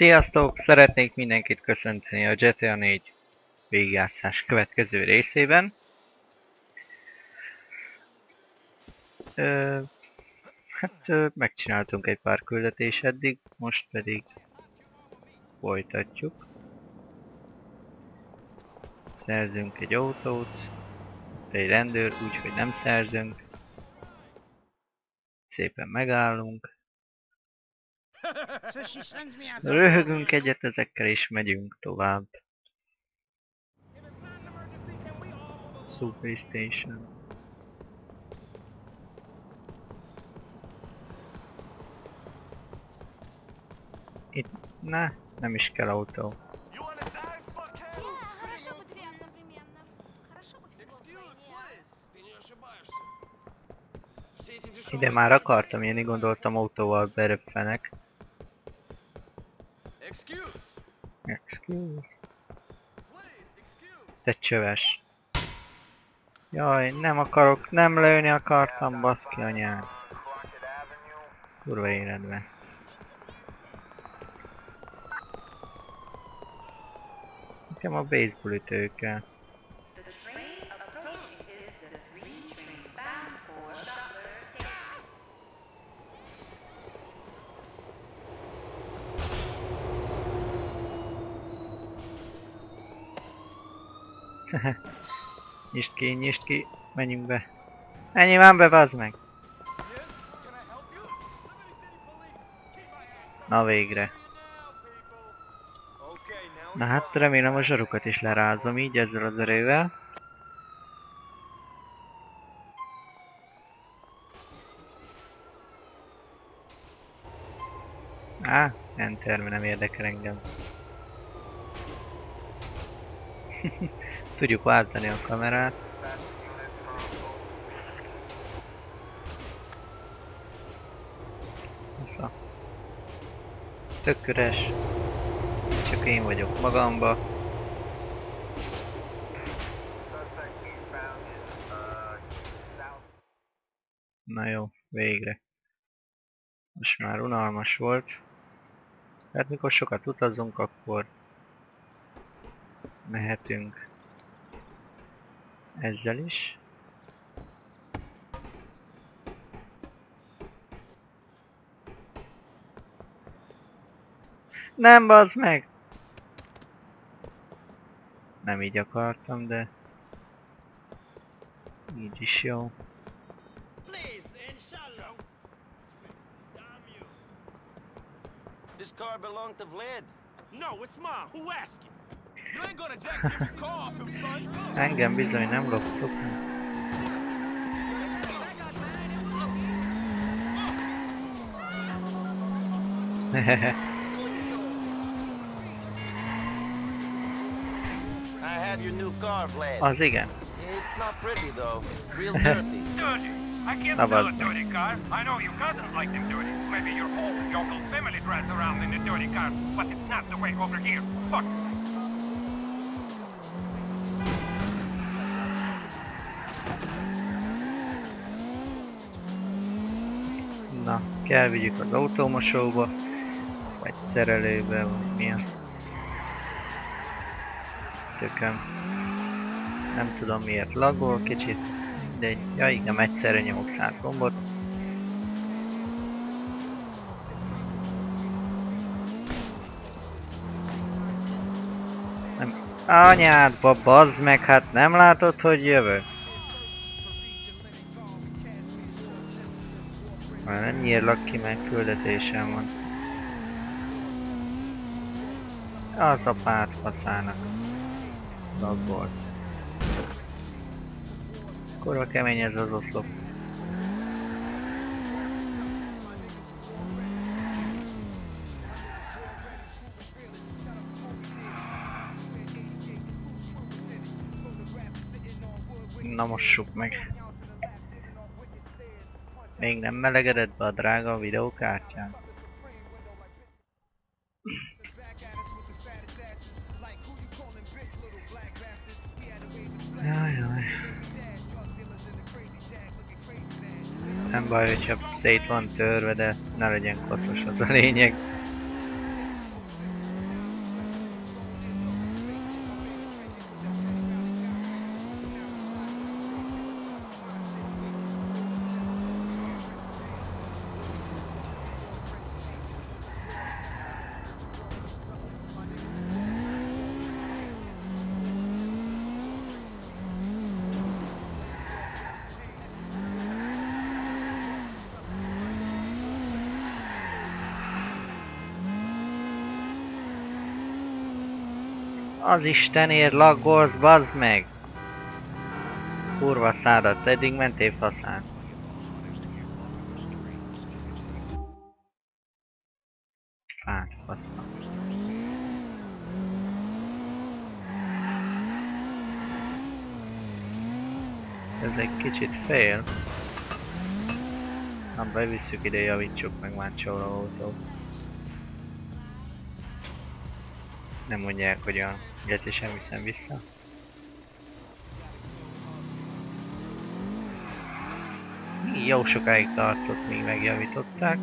Sziasztok! Szeretnék mindenkit köszönteni a GTA 4 végigjátszás következő részében. Ö, hát ö, megcsináltunk egy pár küldetés eddig, most pedig folytatjuk. Szerzünk egy autót, egy rendőr, úgyhogy nem szerzünk. Szépen megállunk. So. Röhögünk egyet ezekkel és megyünk tovább. Subway Itt... Ne, nem is kell autó. Ide már akartam jönni, gondoltam autóval beröppenek. Excuse! Excuse. Te csöves. Jaj, nem akarok, nem lőni akartam, baszki anyád. Kurva életben. Nekem a baseball ütő kell. The train approaching is the three train bound for Butler Station. Nyisd ki, nyisd ki, menjünk be. Menjünk már be, bazd meg! Na végre. Na hát remélem a zsarukat is lerázom így ezzel az erővel. Á, enter, nem érdekel engem. Tudjuk váltani a kamerát. Vissza. Tök üres. Csak én vagyok magamba. Na jó, végre. Most már unalmas volt. Hát mikor sokat utazunk, akkor mehetünk ezzel is. Nem bazd meg! Nem így akartam, de így is jó. Please, inshallah. Damn you. This car belonged to Vlad. No, it's mine. Who asked you? You ain't gonna jack Jimmy's car off him, son! Engem bizony nem loptuk. I have your new car, Vlad. Az igen. It's not pretty, though. Real dirty. Dirty. I can't How sell a dirty car. I know you cousins like them dirty. Maybe your whole your family drives around in a dirty car, but it's not the way over here. Fuck. Na, kell vigyük az autómosóba, vagy szerelőbe, vagy milyen. Tököm. Nem tudom miért lagol kicsit, de ja igen, egyszerre nyomok 100 gombot. Nem. Anyádba, bazd meg, hát nem látod, hogy jövök? Már nem nyírlak ki, mert küldetésem van. Az a párt faszának. Lagolsz. Kurva kemény ez az oszlop. Na mossuk meg. Még nem melegedett be a drága videókártyán? Jaj. Nem baj, hogyha szét van törve, de ne legyen koszos az a lényeg. Az Istenért laggolsz, bazd meg! Kurva szádat, eddig mentél faszán. Fát, faszom. Ez egy kicsit fél. Na, bevisszük ide, javítsuk meg már autót. Nem mondják, hogy a Geti sem viszem vissza. Jó sokáig tartott, míg megjavították.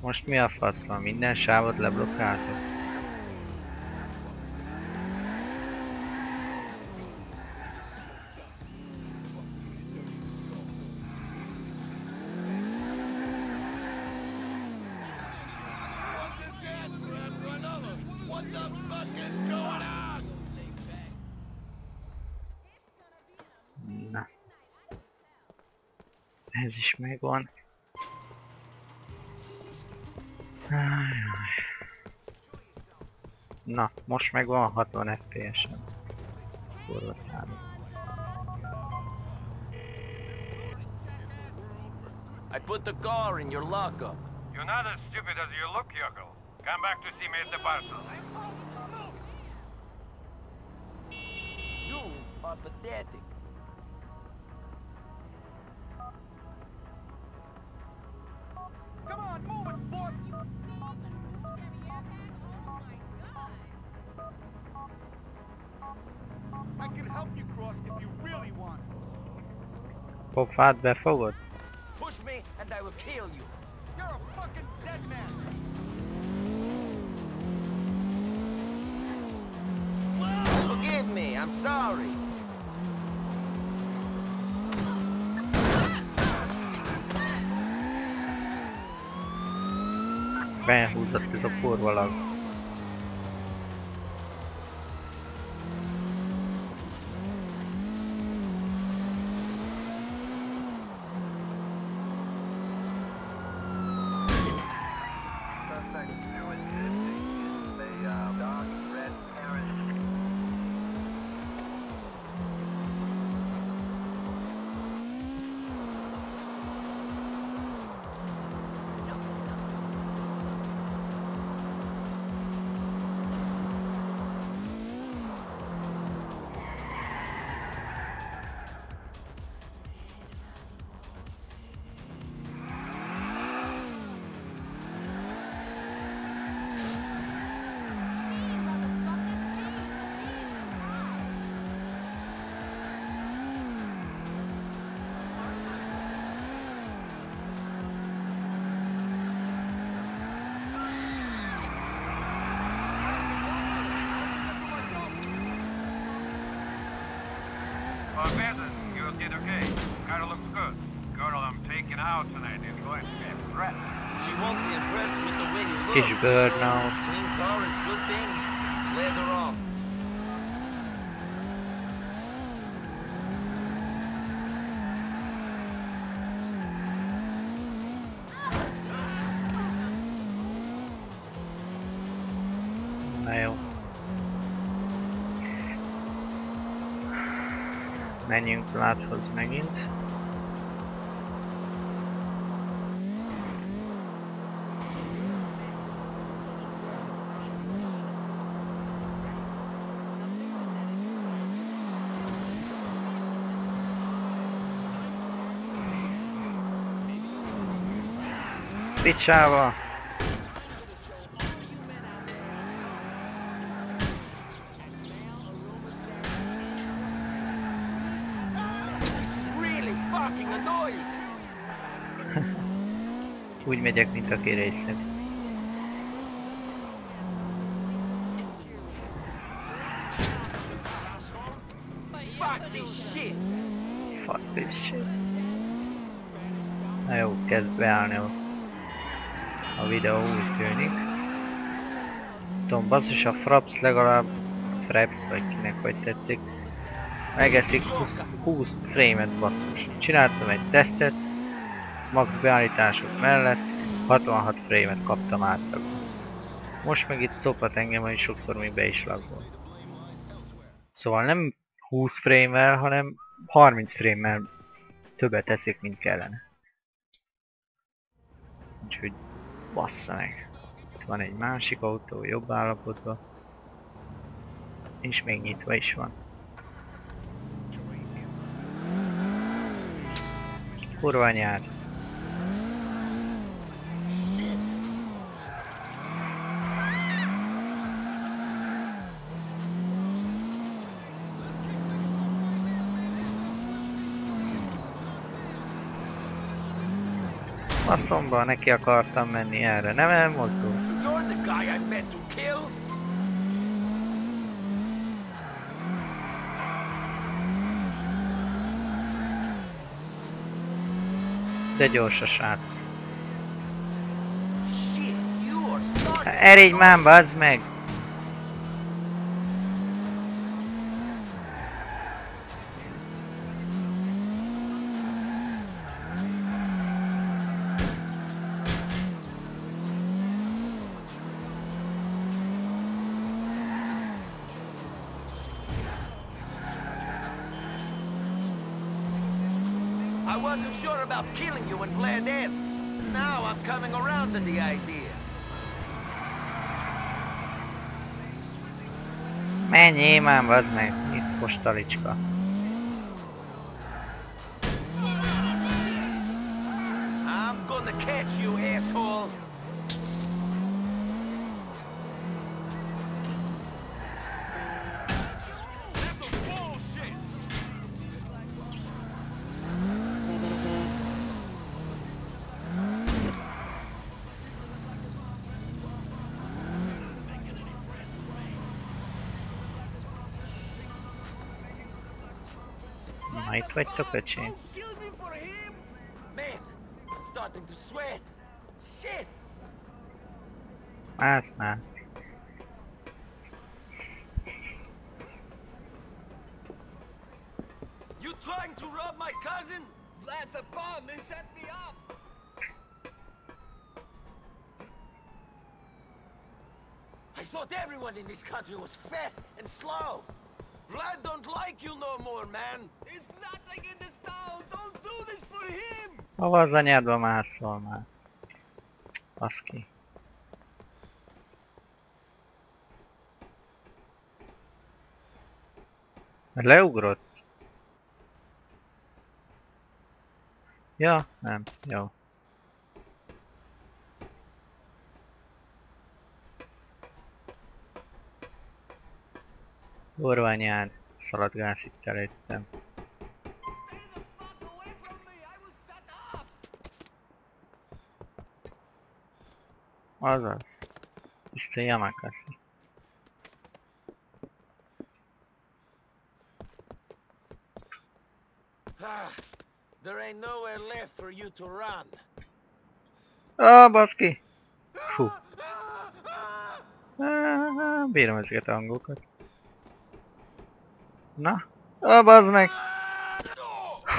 Most mi a fasz van? Minden sávot leblokkáltok? Megvan. Ajaj. Na, most megvan 60 FPS-en. Kurva számít. I put the car in your lockup. You're not as stupid as you look, Yokel. Come back to see me at the parcel. You are pathetic. Pofát befogod? Push me and I will kill you. You're a fucking dead man! Forgive me, I'm sorry. Behúzott ez a kurva lag. Well, you look. Kis burnout. Clean car is good thing. Later on. Na jó. Menjünk láthoz megint. Picsába! This is really fucking annoying. Úgy megyek, mint aki részed. Fuck this shit. Fuck this shit. Na jó, kezd beállni a, a videó, úgy tűnik. Tudom, basszus a Fraps legalább, Fraps vagy kinek vagy tetszik, megeszik 20, 20 frame-et basszus. Csináltam egy tesztet, max beállítások mellett, 66 frame-et kaptam átlagban. Most meg itt szophat engem, hogy sokszor még be is lagol. Szóval nem 20 frame-vel, hanem 30 frame-mel többet teszik, mint kellene. Úgyhogy bassza meg. Itt van egy másik autó jobb állapotban. És még nyitva is van. Kurva anyád. Faszomba, neki akartam menni erre, nem elmozdul. You're the guy I meant to kill? De gyors a srác. Erégy már, bazd meg! Menjél már, bazd meg! Itt postalicska. Itt vagytok, öcsém. You me for him? Man, I'm starting to sweat. Shit! Állsz már. You trying to rob my cousin? Vlad's a bum. He set me up. I thought everyone in this country was fat and slow. Vlad don't like you no more, man. Hova az anyádba mászol már? Baszki. Leugrott? Ja, nem, jó. Orványád, szaladgálsz itt előttem. Azaz. Ah, there ain't nowhere left for you to run. Ah, baszki! Fú. Ah, bírom ezeket a hangokat. Na? Ah, bazd meg!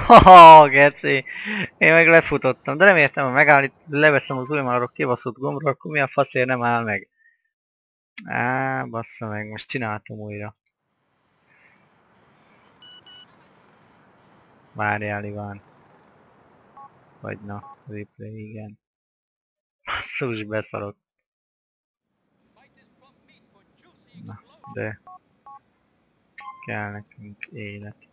Haha, geci! Én meg lefutottam, de nem értem, ha megállít, leveszem az ujjam arra kibaszott gombra, akkor mi a faszért nem áll meg? Á, bassza meg, most csináltam újra. Várjál, Iván. Vagy na, replay, igen. Basszus, beszarok. Na, de... Kell nekünk élet.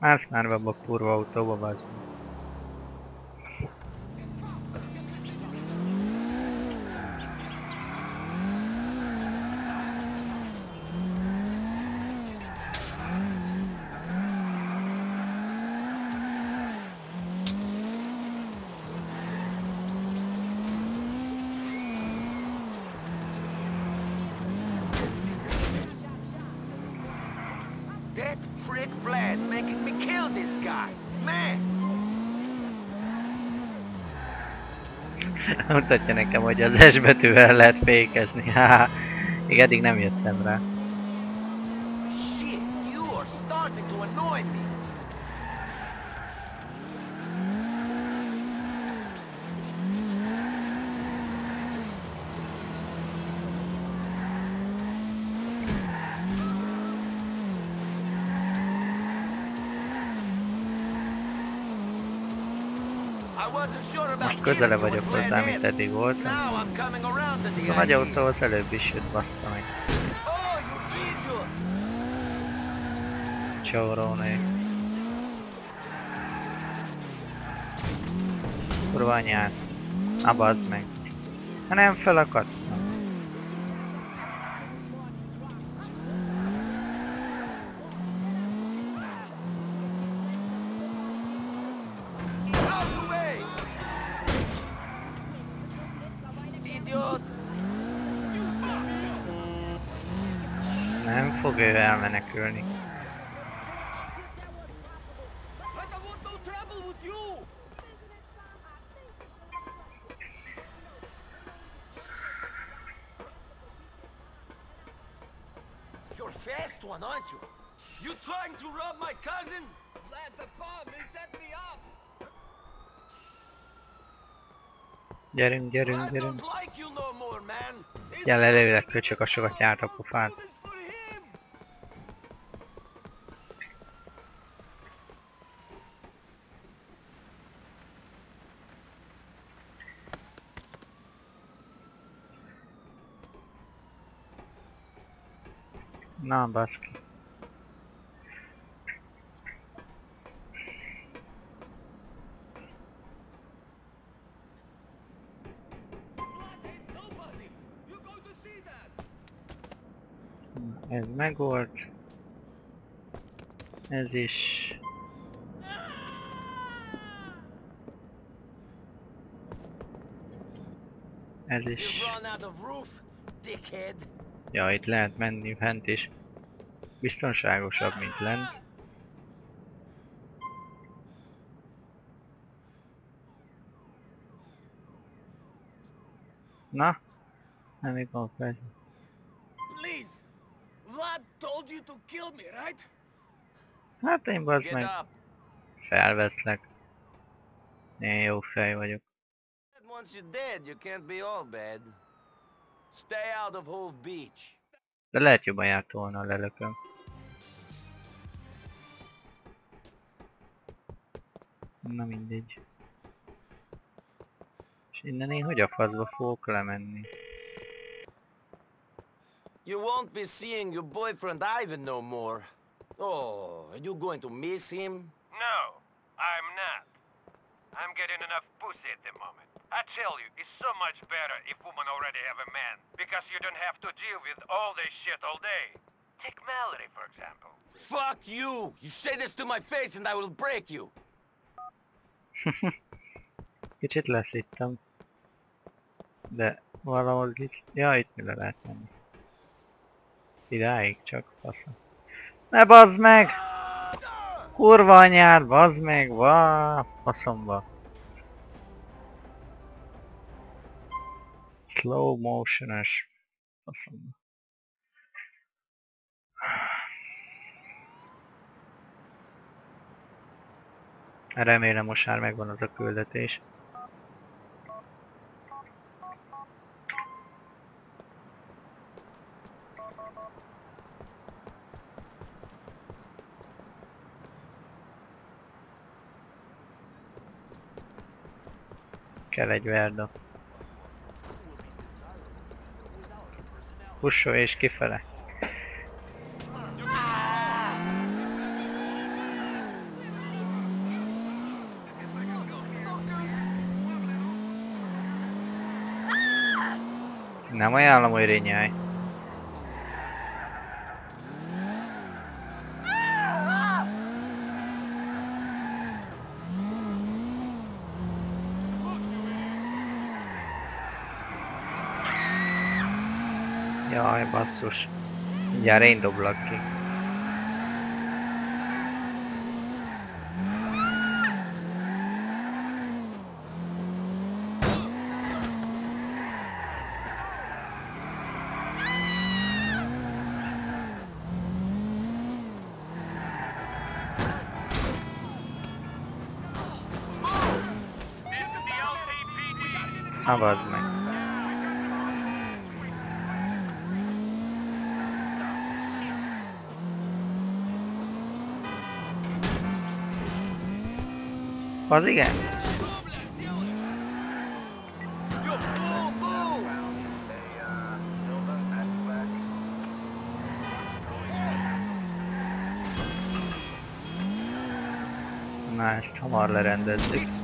Állsz már be abba a kurva autóba, bazd mutatja nekem, hogy az S betűvel lehet fékezni. Haha, még eddig nem jöttem rá. Most közele vagyok hozzá, s. eddig voltam. A nagy autó az előbb is jött, bassza meg. Oh! Csóróné. Kurva anyát. Na bazd meg. Ha nem felakadt. Ő elmenekülni. You're a fast one, aren't you? You trying to rob my cousin? That's a bomb. He set me up. Gyerünk, gyerünk, gyerünk. don't like you no more, man. It's Gyere, not lelőlek, like köcsög, I a sokat járt a do pofát. this for him. Na, baszki. Blood ain't nobody. You're going to see that. Ez megvolt. Ez is. Ez is. Ja, itt lehet menni fent is. Biztonságosabb, mint lent. Na? Nem igaz, fel. Please. Vlad told you to kill me, right? Hát én bazd meg felveszlek. Én jó fej vagyok. Once you're dead, you can't be all bad. Stay out of Hove Beach. De lehet jobban járt volna a lelököm. Na mindegy. És innen én hogy a faszba fogok lemenni? You won't be seeing your boyfriend Ivan no more. Oh, are you going to miss him? No, I'm not. I'm getting enough pussy at the moment. I tell you, it's so much better if women already have a man, because you don't have to deal with all this shit all day. Take Mallory, for example. Fuck you! You say this to my face and I will break you! Kicsit leszittem. De valahol itt... Ja, itt mire lehet menni. Idáig csak, faszom. Ne bazd meg! Kurva anyád, bazd meg! Vá, faszomba. Slow motionos. Faszomba. Remélem most már megvan az a küldetés. Kell egy verda. Pussolj és kifele. Nem ajánlom, hogy rinyálj. Jaj, basszus. Mindjárt én doblak ki. Na bazd meg. Az igen. Na, ezt hamar lerendezzük.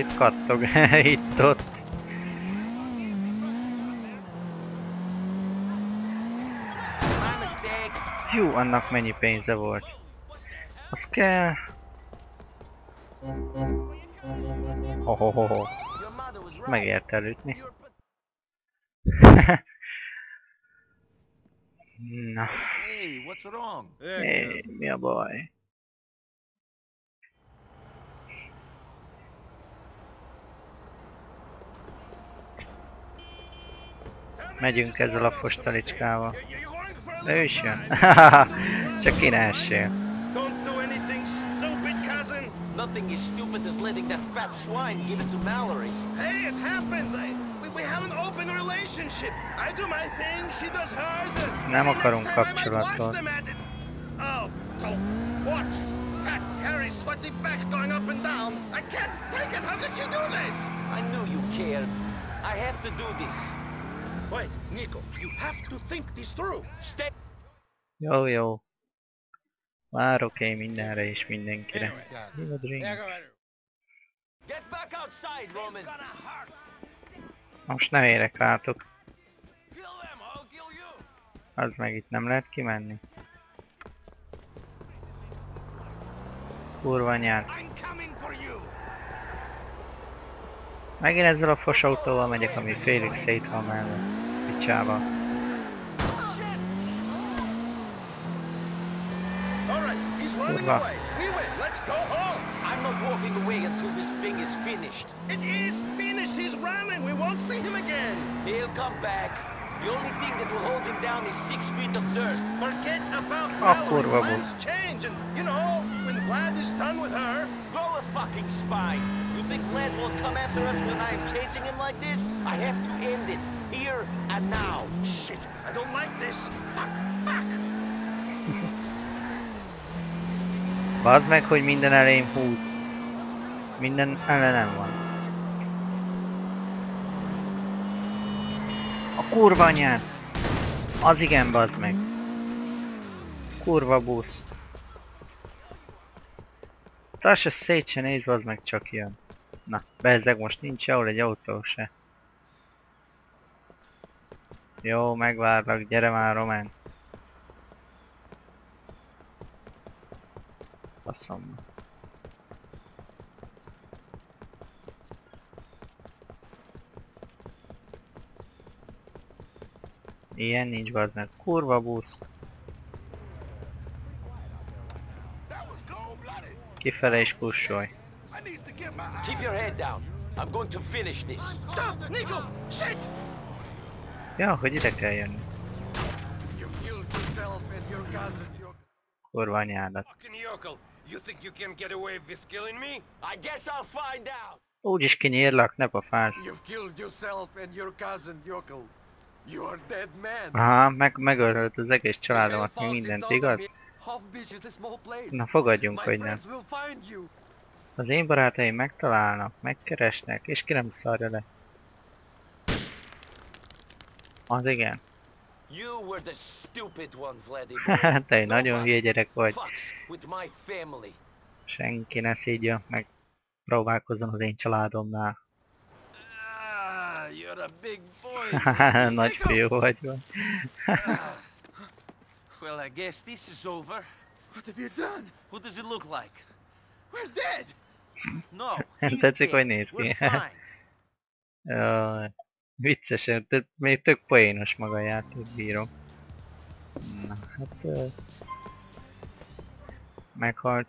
Kicsit kattog itt-ott. Jó, annak mennyi pénze volt. Az kell. Hohohoho. Megért elütni. Na, Hey, mi a baj? Megyünk ezzel a fostalicskával. De ő is jön. Csak ki ne essél. Nothing is stupid as letting that fat swine give it to Mallory. Hey, it happens. I, we, we have an open relationship. I do my thing, she does hers. and Nem akarunk kapcsolatot. Oh, don't watch. Fat Harry's sweaty back going up and down. I can't take it. How could she do this? I knew you cared. I have to do this. Wait, Nico, you have to think this through. Stay. Jó, jó. Várok én mindenre és mindenkire. Jó, drink. Get back outside, Roman. Most nem érek rátok. Az meg itt nem lehet kimenni. Kurva. I'm coming you. Megint ezzel a fos autóval megyek, ami félig szét van mellett. Picsába. Kurva. I'm not walking away until this thing is finished. It is finished. He's running. We won't see him again. He'll come back. The only thing that will hold him down is six feet of dirt. Forget about ah, Mallory. kurwa, bo- Plans change, and you know when Vlad is done with her. Grow a fucking spine. You think Vlad will come after us when I am chasing him like this? I have to end it. Here and now. Shit, I don't like this. Fuck, fuck. Bazd meg, hogy minden elém húz. Minden ellenem van. A kurva anyád! Az igen, bazd meg. Kurva busz. Az se szét se néz, az meg csak jön. Na, bezzeg most nincs sehol egy autó se. Jó, megvárlak, gyere már, Román. Faszom. Ilyen nincs bazd meg. Kurva busz. Kifele is kussolj. Keep your head down. I'm going to finish this. Stop, Nico. Shit. Ja, hogy ide kell jönni. Kurva anyádat. Fucking yokel! You think you can get away with killing me? I guess I'll find out. Úgyis kinyírlak, ne pofázz. You've killed yourself and your cousin, Yokel. Aha, meg megölt az egész családomat, mi mindent, igaz? Na fogadjunk, hogy nem. Az én barátaim megtalálnak, megkeresnek, és ki nem szarja le. Az igen. Boy. Te egy nagyon hülye gyerek vagy. Senki ne szídja, meg próbálkozzon az én családomnál. You're a big boy. Nagy fiú vagy. Well, I guess this is over. What have you done? What does it look like? We're dead. No, he's tetszik, hogy néz We're ki. fine. Jaj, viccesen, tehát még tök poénos maga a játék, bírom. Na, hát... Ö... Meghalt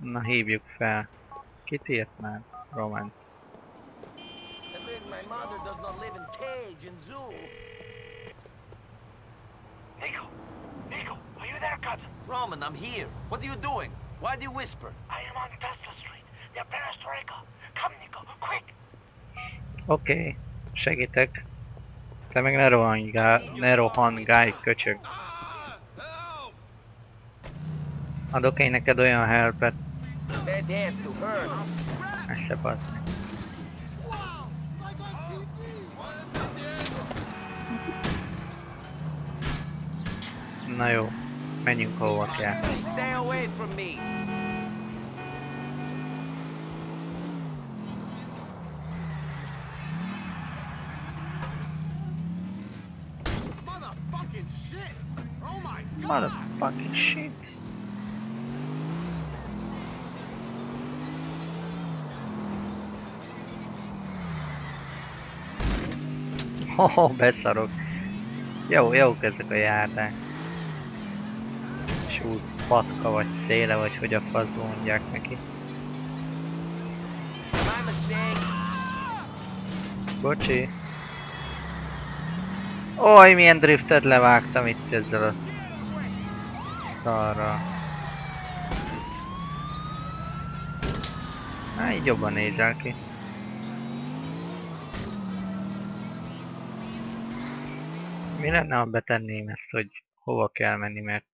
Na hívjuk fel. Kit írt már? Roman. At least my mother does not live in cage and zoo. Nico! Nico! Are you there, cousin? Roman, I'm here. What are you doing? Why do you whisper? I am on Tesla Street, near Perestroika. Come, Nico, quick! Oké, okay. segítek. Te meg ne rohangálj, ne rohangálj, köcsög. Adok én neked olyan helpet, That has to hurt. ezt bazd meg. Na jó, menjünk hova kell. Stay away from me. Motherfucking shit! Oh my Motherfucking shit. Oh, beszarok. Jó, jók ezek a járdák. Úgy patka vagy széle, vagy hogy a faszba mondják neki. Bocsi. Oj, milyen driftet levágtam itt ezzel a szarra. Na, így jobban nézel ki. Mi lenne, ha betenném ezt, hogy hova kell menni, mert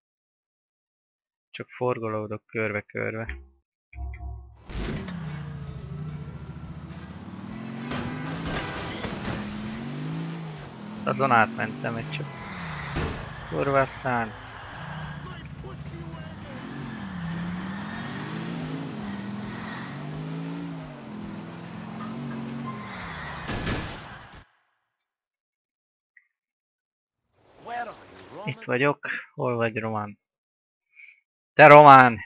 csak forgolódok körbe-körbe. Azon átmentem egy csak kurva szán. Where are you, Roman? Itt vagyok. Hol vagy Román? Te Román!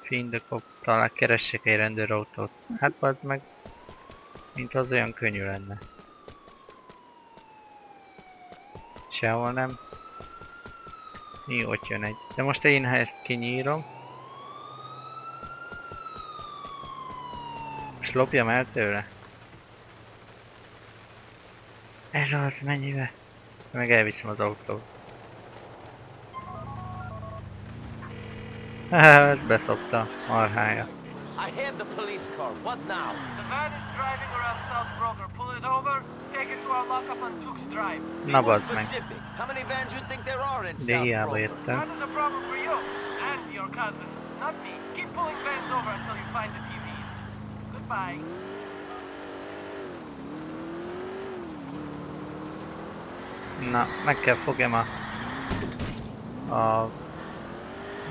Findekop, talán keressek egy rendőrautót. Hát az meg, mint az olyan könnyű lenne. Sehol nem. Mi ott jön egy. De most én ha ezt kinyírom. És lopjam el tőle. Ez az, mennyibe? Meg elviszem az autót. Hát, beszopta, marhája. I have the police car. What now? The van is driving around South Broker. Pull it over, take it to our lockup on Duke's Drive. Na Be more bazd meg. specific. How many vans you think there are in De South hiába Broker? jöttem. That is a problem for you and your cousin, not me. Keep pulling vans over until you find the TVs. Goodbye. Na, meg kell fogjam a... a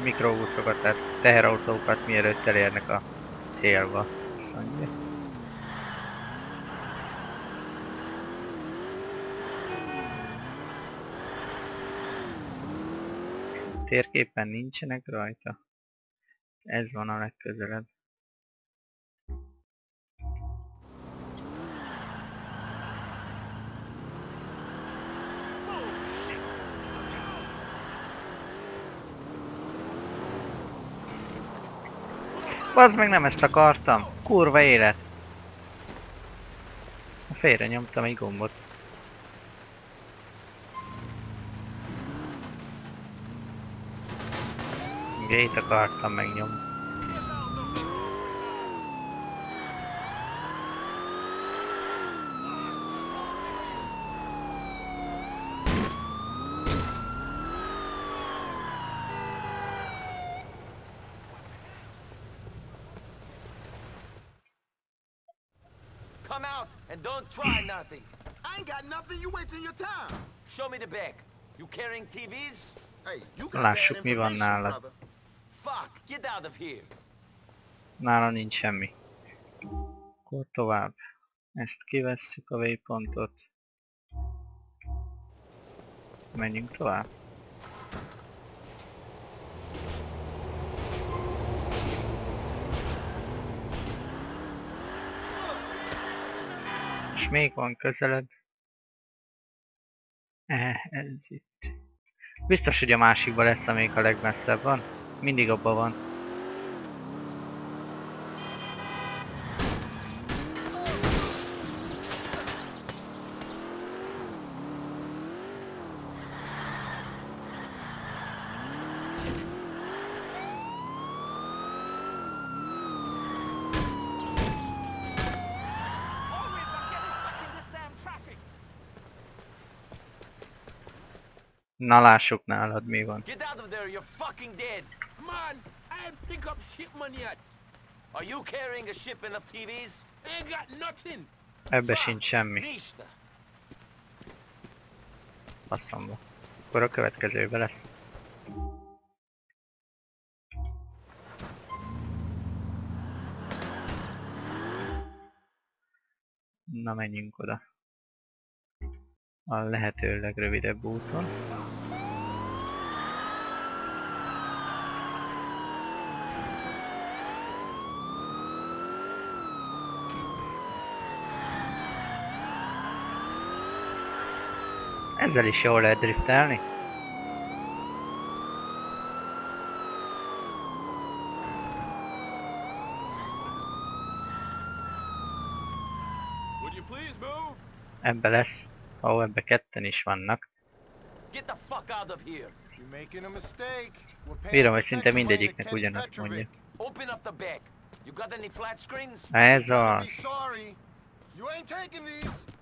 mikrobuszokat, tehát teherautókat mielőtt elérnek a célba. Mondja. Térképen nincsenek rajta. Ez van a legközelebb. Bazd meg nem ezt akartam! Kurva élet! Félre nyomtam egy gombot. Gate akartam megnyomni. Come out and don't try nothing. I nothing. You wasting your time. Show me the bag. You carrying TVs? Hey, you got Lássuk, mi van brother. Fuck, get out of here. Nála nincs semmi. Akkor tovább. Ezt kivesszük a waypointot. Menjünk tovább. És még van közelebb. Ez itt. Biztos, hogy a másikban lesz, amelyik a legmesszebb van. Mindig abban van. Na lássuk nálad mi van. Get out of there, you're fucking dead! Man, I ain't pick up shipment yet. Are you carrying a shipment of TVs? Ain't got nothing. Ebbe sincs semmi. Faszomba. Akkor a következőbe lesz. Na menjünk oda. A lehető legrövidebb úton. Ezzel is jól lehet driftelni. Ebbe lesz. Ó, ebbe ketten is vannak. Get the fuck out of here! You're making a mistake. We're paying Bírom, hogy szinte mindegyiknek ugyanazt mondja. Open up the back. You got any flat screens? Ez Be az. sorry. You ain't taking these.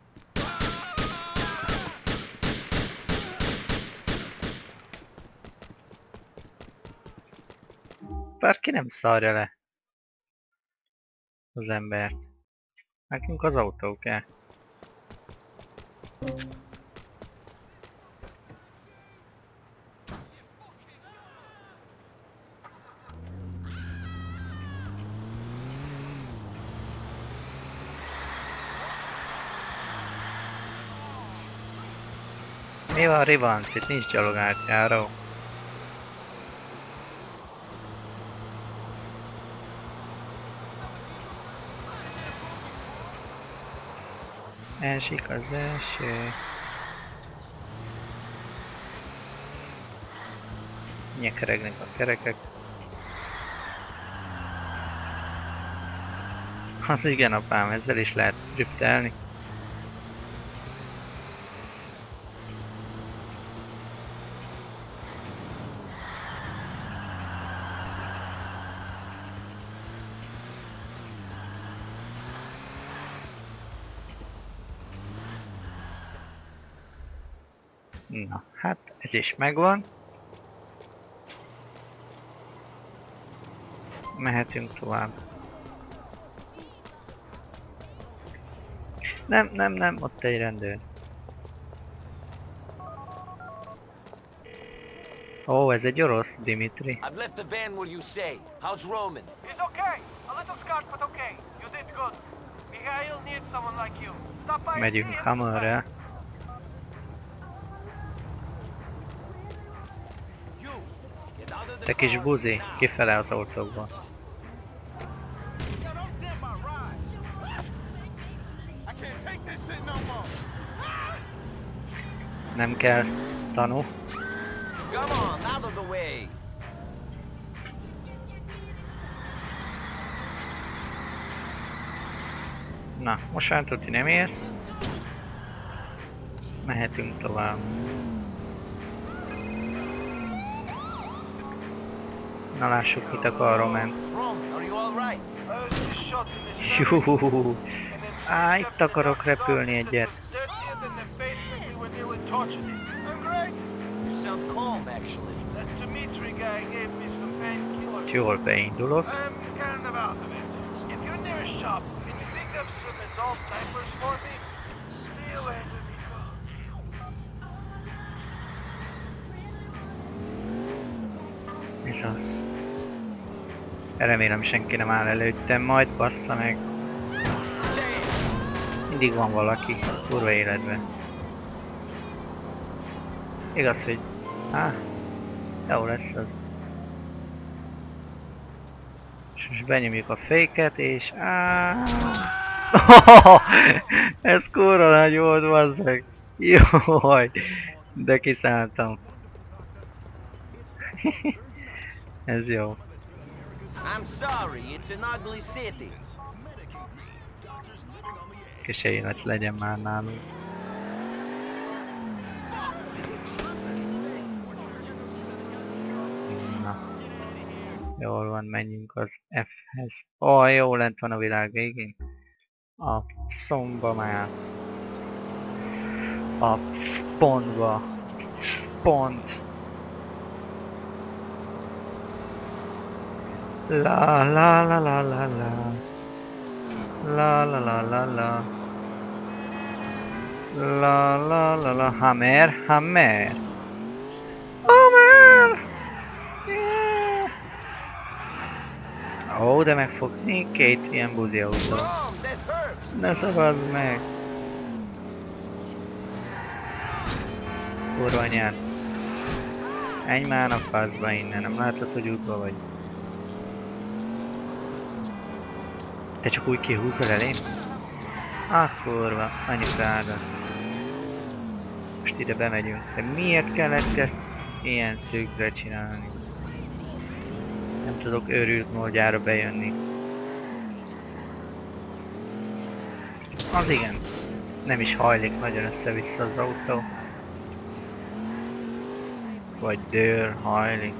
Bárki nem szarja le az embert. Nekünk az autó kell. Mi van Rivanc? Itt nincs gyalogátjáró. Esik az eső. Nyekeregnek a kerekek. Az igen apám, ezzel is lehet driftelni. Na, hát ez is megvan. Mehetünk tovább. Nem, nem, nem, ott egy rendőr. Ó, ez egy orosz, Dimitri. I've left the van where you say. How's Roman? He's okay. A little scarred, but okay. You did good. Mikhail needs someone like you. Stop by Megyünk. Hammerre. You! Get out of the Te kis buzi, kifele az autókba. Nem kell tanú. Na, most már tuti nem érsz. Mehetünk tovább. Na lássuk, mit akar Roman. Juhuhuhu. Á, itt akarok repülni egyet. Jól beindulok. Ez. Remélem senki nem áll előttem, majd bassza meg. Mindig van valaki, kurva életben. Igaz, hogy... Á, jó lesz az. És most benyomjuk a féket, és. Ez kurva nagy volt, bazzeg. Jaj, de kiszálltam. Ez jó. I'm sorry, it's an ugly city. Kesélyélet legyen már nálunk. Na. Jól van, menjünk az F-hez. Ó, oh, jó lent van a világ végén. A szomba már. A pontba. pont. La la la la la la. La la la la la. La la la la. Hammer, hammer. Hammer! Yeah. Ó, de meg fog két ilyen buzi autó. Ne szavazz meg! Kurva anyád. Menj már a faszba innen, nem látod, hogy útba vagy. Te csak úgy kihúzol elém? Ah, kurva, anyukáda. Most ide bemegyünk. De miért kellett ezt ilyen szűkre csinálni? Nem tudok őrült módjára bejönni. Az igen. Nem is hajlik nagyon össze-vissza az autó. Vagy dől, hajlik.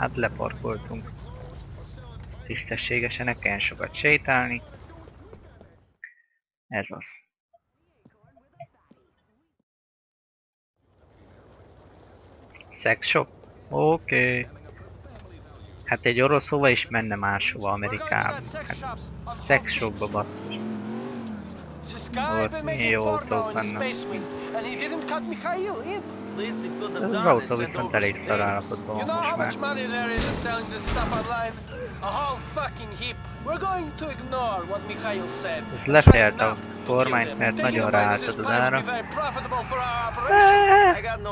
Hát leparkoltunk. Tisztességesen ne kelljen sokat sétálni. Ez az. Sex shop? Oké. Okay. Hát egy orosz hova is menne máshova Amerikába. Hát sex shopba basszus. Ott milyen jó autók vannak. Ez az autó viszont elég szar állapotban You van know how most much már. money there is in selling this stuff online? A whole fucking heap. We're going to ignore what Mikhail said. Ez lefejelt a not to kormányt, mert nagyon a ráállt az ára.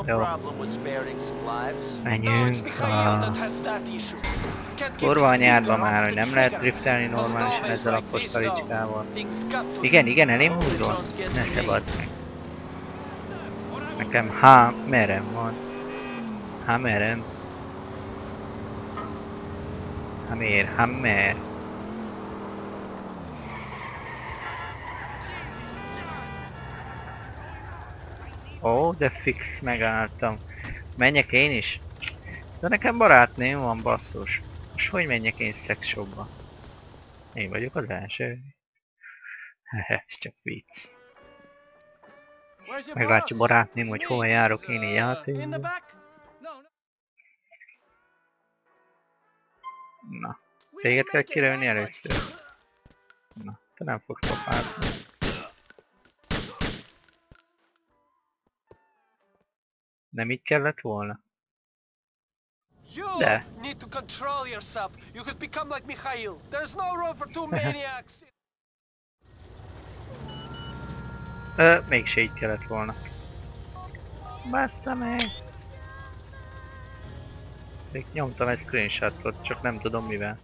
Jó. problem with sparing some lives. No, it's Menjünk a kurva anyádba már, hogy nem lehet driftelni normálisan ezzel a to Igen, igen, elém húzol. Ne se me. bazd meg. Nekem há, merem van. Há, merem. Há, miért? Há, mer. Ó, de fix megálltam. Menjek én is? De nekem barátném van basszus. Most hogy menjek én szexshopba? Én vagyok az első. Hehe, csak vicc. Meglátja barátném, hogy he's, járok én no. Na, téged kell kirölni először. Na, te nem fogsz papázni. Nem így kellett volna? You De. need to control yourself. You could become like Mikhail. There's no room for two maniacs. Ö, mégse így kellett volna. Bassza meg! Még nyomtam egy screenshotot, csak nem tudom mivel.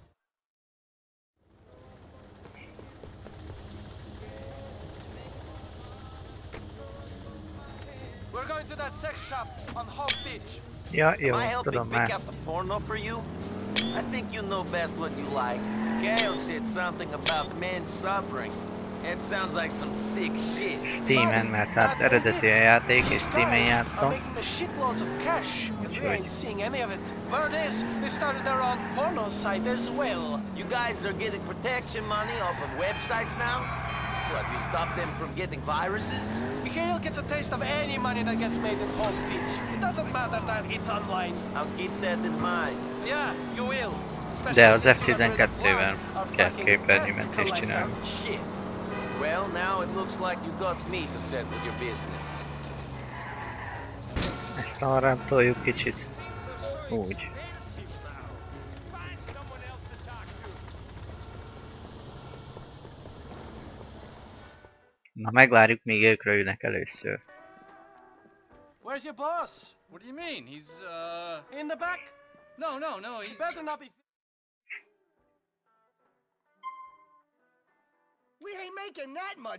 We're going to that sex shop on Home Beach. Ja, jó, Am I helping tudom pick már. out the porno for you? I think you know best what you like. Kale said something about men suffering. It sounds like some sick shit. Steamen, mert hát eredeti a játék, és Steamen játszom. the shitloads of cash, and we ain't seeing any of it. Word is, they started their own porno site as well. You guys are getting protection money off of websites now? What, you stop them from getting viruses? Mikhail gets a taste of any money that gets made in Home Beach. It doesn't matter that it's online. I'll keep that in mind. Yeah, you will. Especially De az since you got rid of F12-vel one, our kell képernyőmentést csinálni. Shit. Well, now it looks like you got me to settle your business. Ezt arra toljuk kicsit. Úgy. Na megvárjuk, míg ők röjnek először. Where's your boss? What do you mean? He's, uh... In the back? No, no, no, he's... Better not be.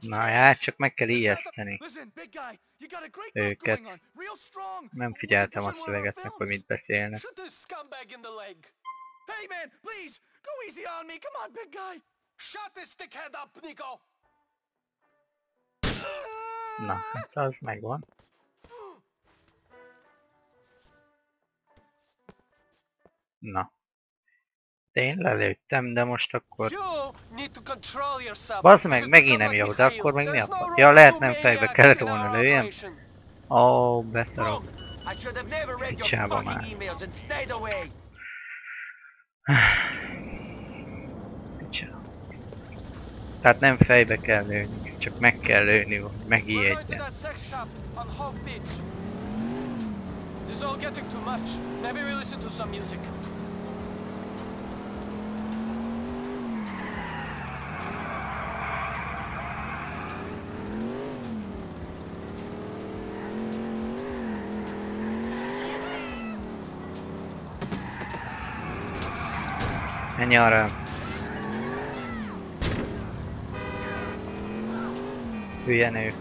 Na hát, csak meg kell ijeszteni. Őket. Nem figyeltem a meg hogy mit beszélnek. Hey man, please, go easy on me. Come on, big guy. Shut this dickhead up, Nico. Na, hát az megvan. Na. De én lelőttem, de most akkor... You Bazd meg, megint nem jó, de akkor meg mi a Ja, lehet nem fejbe kellett volna lőjem. Ó, beszarok. Your Picsába fucking már. Tehát nem fejbe kell lőni, csak meg kell lőni, hogy megijedjen. This is all getting too much. Maybe we listen to some music. Menj arra. Hülye nő.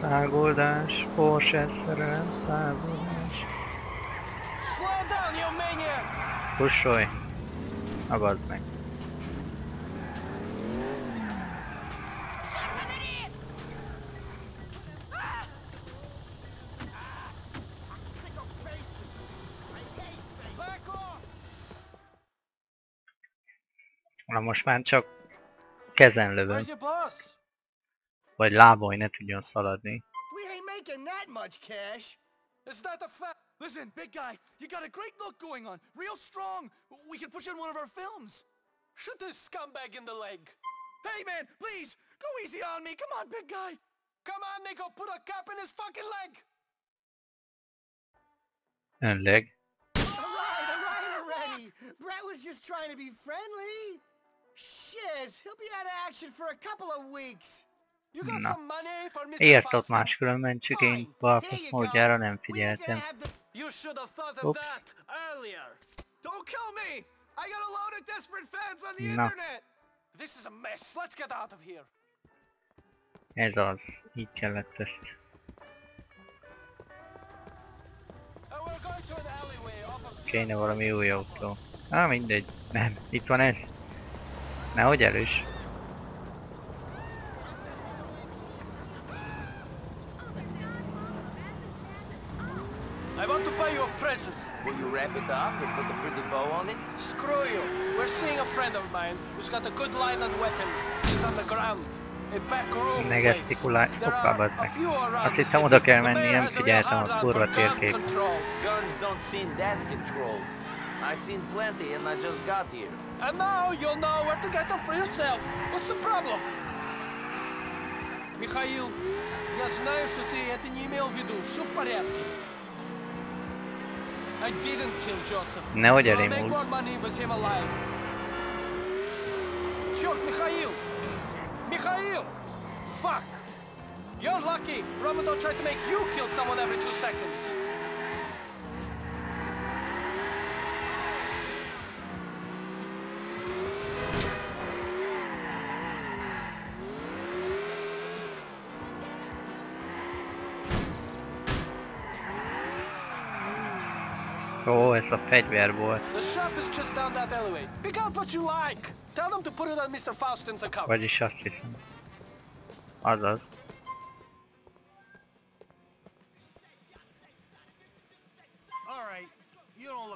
Szágoldás, Porsche szerelem, szágoldás. Pussolj! Agazd meg. Most már csak kezen lövöm, Where's your boss? vagy lábon, hogy ne tudjon szaladni. We ain't making that much cash. Is that a fact? Listen, big guy, you got a great look going on. Real strong. We could put you in one of our films. Shoot this scumbag in the leg. Hey, man, please, go easy on me. Come on, big guy. Come on, Nico, put a cap in his fucking leg! Önleg. All right, all right already. Brett was just trying to be friendly. Shit, he'll be out of action for a couple of weeks. Na. Ért ott máskülönben, csak én balfasz módjára nem figyeltem. have the... You should have thought of Oops. that earlier. Don't kill me! I got a load of desperate fans on the No. internet! This is a mess. Let's get out of here. Ez az. Így kellett ezt. Kéne valami új autó. Á, mindegy. Nem. Itt van ez. Nehogy elős. I want to buy you a present. Will you wrap it up and put a pretty bow on it? Screw you. We're seeing a friend of mine who's got a good line on weapons. It's on the ground. Ne gesztikulálj. Hoppá, are bazd a meg. few around Azt hittem city. oda kell menni, nem figyeltem a on kurva térkép. control. Guns don't seem that control. I seen plenty and I just got here. And now you'll know where to get them for yourself. What's the problem? Михаил, я знаю, что ты это не имел в виду. Все в порядке. I didn't kill Joseph. Nehogy I'll elém make húzz. more money with him alive. Черт, Михаил! Михаил! Fuck! You're lucky. Ramadan tried to make you kill someone every two seconds.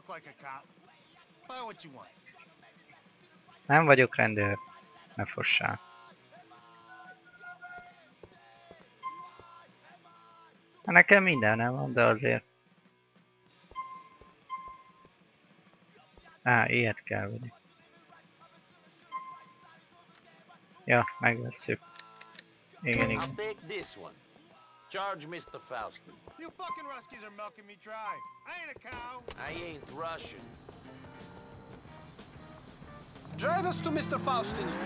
Like a cop. Buy what you want. Nem vagyok rendőr. Ne fossál. Nekem mindenem van, de azért... Á, ilyet kell vagy. Ja, megvesszük. Igen, I'll igen. take this one. Charge Mr. Faustin. You fucking Ruskies are milking me dry. I ain't a cow. I ain't Russian. Drive us to Mr. Faustin's.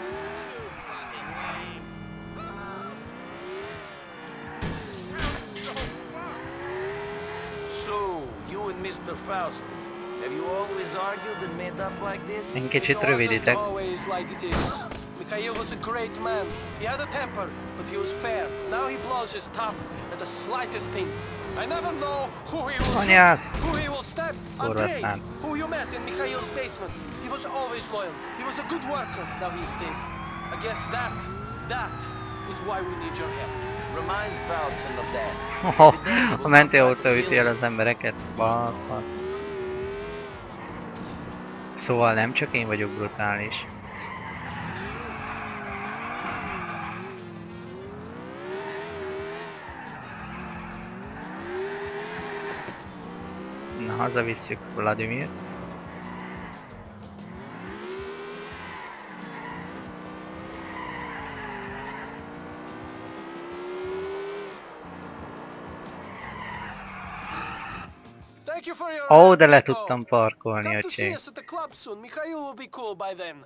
So, you and Mr. Faustin, have you always argued and made up like this? It wasn't always like this. Mikhail was a great man. He had a temper, but he was fair. Now he blows his top at the slightest thing. I never know who he will shoot, who he will stab. Kurva Andrei, who you met in Mikhail's basement. He was always loyal. He was a good worker. Now he's dead. I guess that, that is why we need your help. Never mind Faustin of that. Oh, a mentőautó üti el az embereket. Balfasz. Szóval nem csak én vagyok brutális. Na, hazavisszük Vladimir. Soon. Mikhail will be cool by then.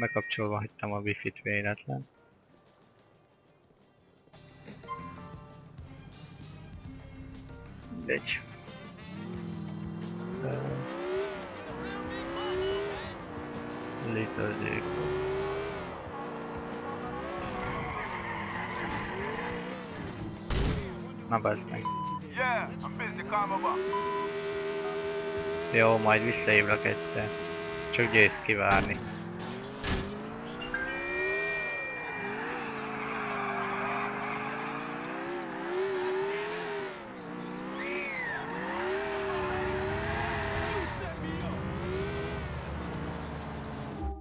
Bekapcsolva hagytam a wifi-t véletlen. Mindegy. Little Duke. Na bazd meg. Jó, majd visszahívlak egyszer. Csak győzt kivárni.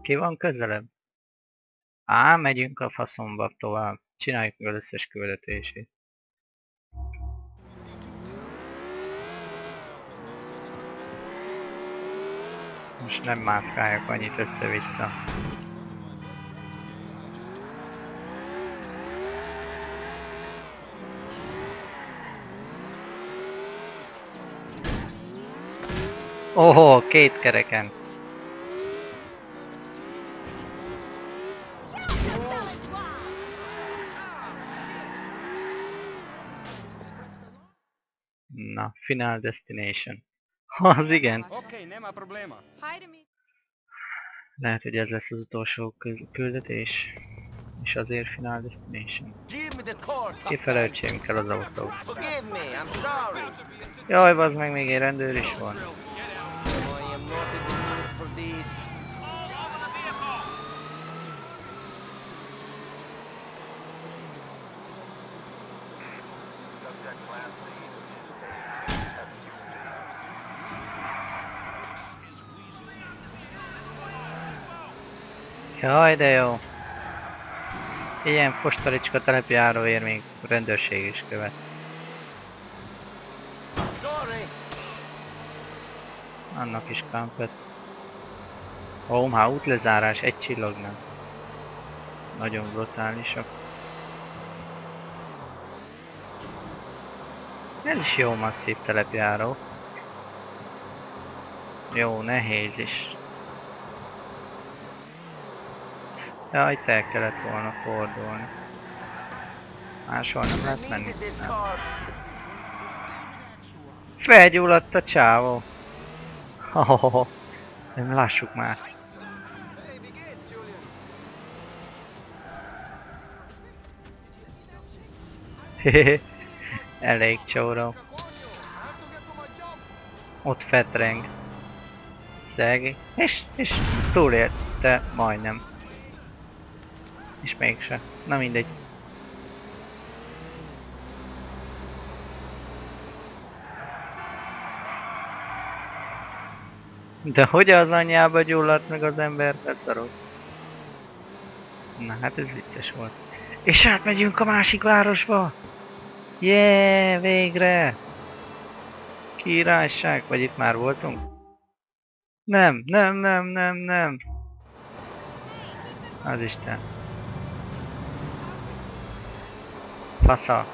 Ki van közelebb? Á, megyünk a faszomba tovább. Csináljuk meg az összes küldetését. Most nem mászkáljak annyit össze-vissza. Oho, két kereken. Na, Final Destination. Az igen. Okay, nema problema. Hajde mi. Lehet, hogy ez lesz az utolsó kül- küldetés. És azért Final Destination. Give me the car, tough Kifele guy. öcsém kell az autó. Jaj, az meg még egy rendőr is van. Jaj, de jó. Ilyen postalicska telepjáróért még rendőrség is követ. Annak is kampet. Már útlezárás, egy csillagnak. Nagyon brutálisak. Ez is jó masszív telepjáró. Jó, nehéz is. Jaj, itt el kellett volna fordulni. Máshol nem lehet menni. Nem. Felgyulladt a csávó. Oh, nem lássuk már. Elég csóró. Ott fetreng. Szegi. És, és túlélte majdnem. És mégse. Na mindegy. De hogy az anyjába gyulladt meg az ember, beszarok. Na hát ez vicces volt. És átmegyünk a másik városba! Yeah, végre! Királyság, vagy itt már voltunk? Nem, nem, nem, nem, nem. Az Isten. Fasza.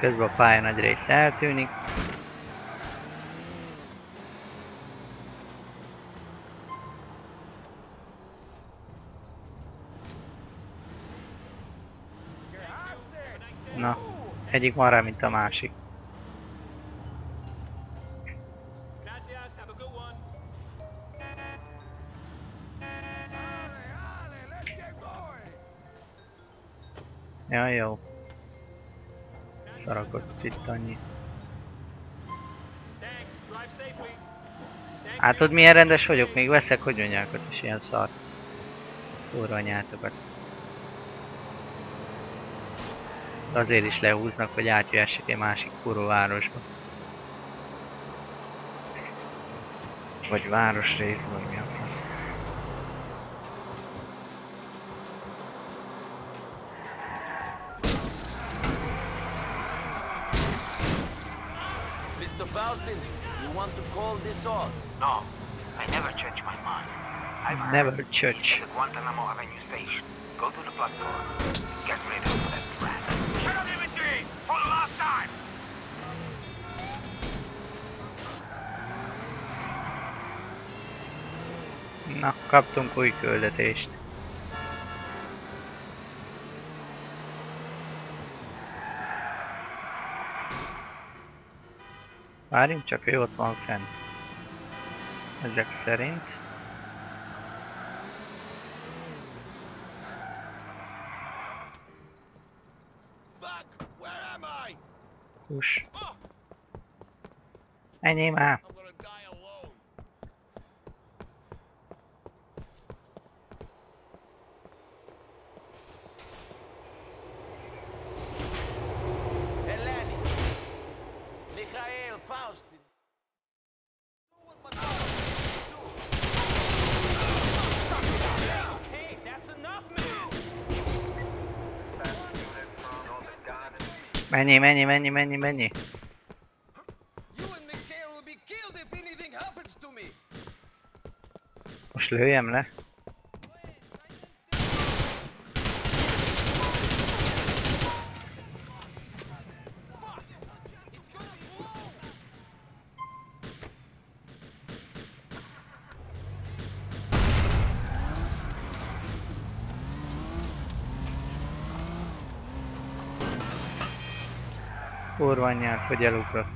Közben a pálya nagy része eltűnik. Na, egyik van rá, mint a másik. Ja, jó. Szarakodsz itt annyi. Thanks, drive safely. Hát tudod milyen rendes vagyok, még veszek hogyanyákat is ilyen szar. Kurva anyátokat. Azért is lehúznak, hogy átjöhessek egy másik kurva városba. Vagy városrészbe, vagy mi you want to call this off? No, I never change my mind. I've heard Never church. the Guantanamo Avenue station. Go to the platform. Get rid of that rat. Shut up, Dimitri! For the last time! Na, kaptunk új küldetést. Várjunk csak, ő ott van fent. Ezek szerint. Hús. Ennyi már. Mennyi, mennyi, mennyi, mennyi, mennyi? You and Mikhail will be killed if anything happens to me. Most lőjem le? Kurva anyját, hogy elugrott.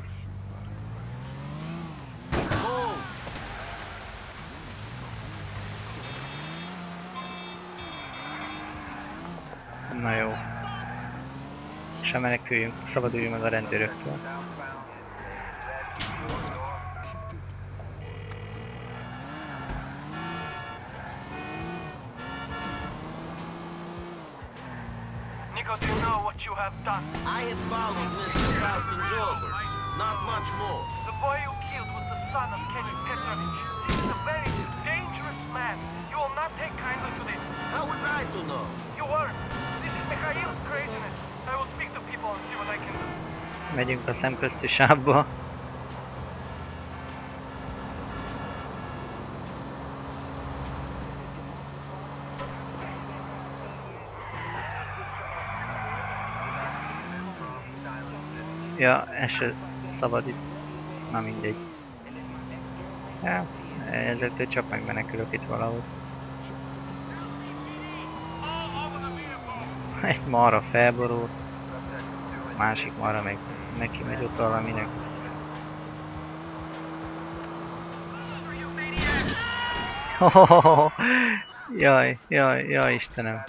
Na jó. Sem meneküljünk, szabaduljunk meg a rendőröktől. Not much more. The boy you killed was the son of Kenny Petrovich. He's a very dangerous man. You will not take kindly to this. How was I to know? You weren't. This is Mikhail's craziness. I will speak to people and see what I can do. Megyünk a szemközti sávba. Ja, ez se szabad itt. Na mindegy. Ja, ezektől csak megmenekülök itt valahol. Egy marra felborult. Másik marra meg neki megy ott valaminek. Jaj, jaj, jaj Istenem.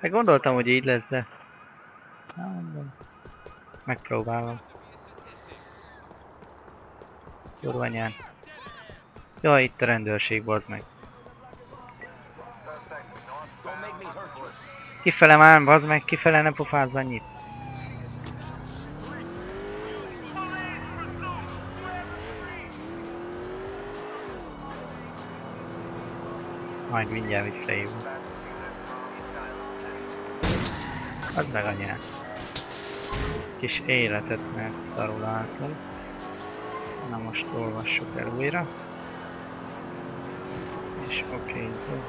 Hát gondoltam, hogy így lesz, de... Megpróbálom. Jó anyán. Jaj, itt a rendőrség, bazd meg. Kifele már, bazd meg, kifele ne pofázz annyit. Majd mindjárt visszahívom. Az meg anyám. Kis életet, mert szarul álltunk. Na most olvassuk el újra. És okézzük.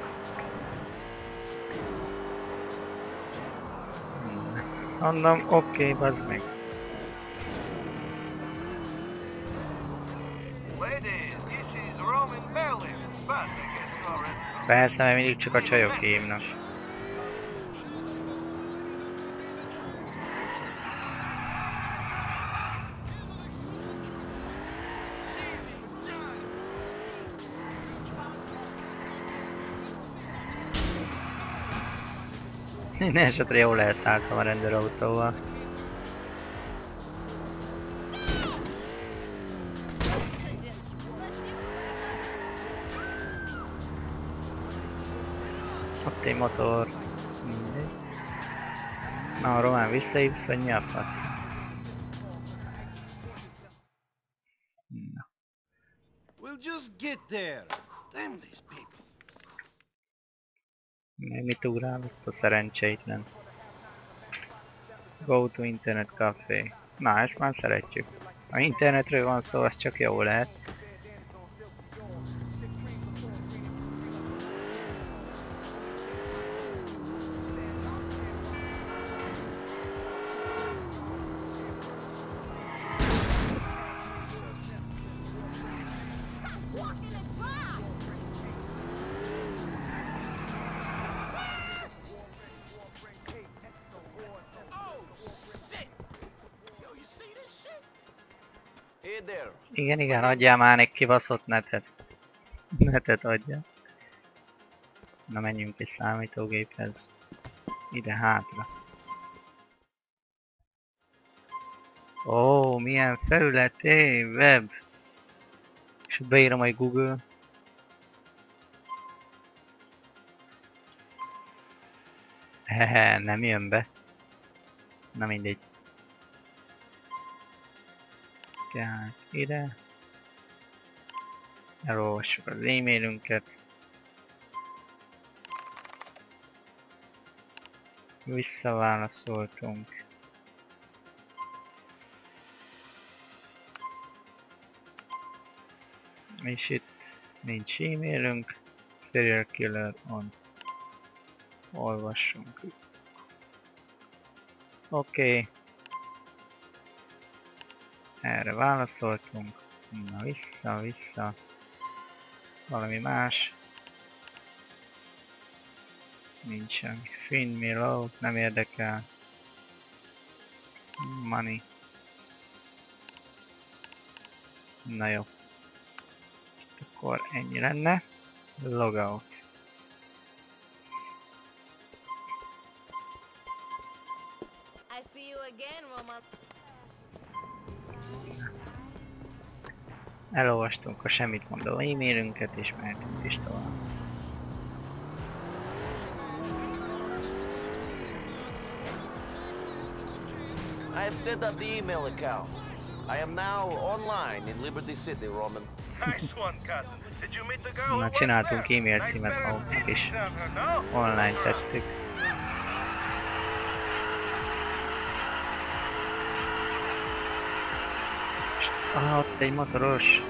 Mondom, oké, okay, bazd meg. Persze, mert mindig csak a csajok hívnak. Minden esetre jól elszálltam a rendőrautóval. Ott egy motor. Na, a román visszaívsz, vagy mi a fasz? Just get there. Mit ugrál ott a szerencsétlen? Go to Internet Café. Na, ezt már szeretjük. Ha internetről van szó, az csak jó lehet. Igen, igen, adjál már egy kibaszott netet. Netet adja. Na menjünk egy számítógéphez. Ide hátra. Ó, milyen felület, é, web. És beírom egy Google. Hehe, nem jön be. Na mindegy. Tehát ide. Elolvassuk az e-mailünket. Visszaválaszoltunk. És itt nincs e-mailünk. Serial killer on. Olvassunk. Oké. Okay. Erre válaszoltunk. Na vissza, vissza. Valami más. Nincsen. Fin Milo, nem érdekel. Money. Na jó. Akkor ennyi lenne. Logout. Elolvastunk a semmit mondó e-mailünket, és mehetünk is tovább. I have set up the email account. I am now online in Liberty City, Roman. Nice one, cousin. Did you meet the girl? Na who csináltunk e-mail Nice címet maguknak is. Online tettük. Ah, ott egy motoros.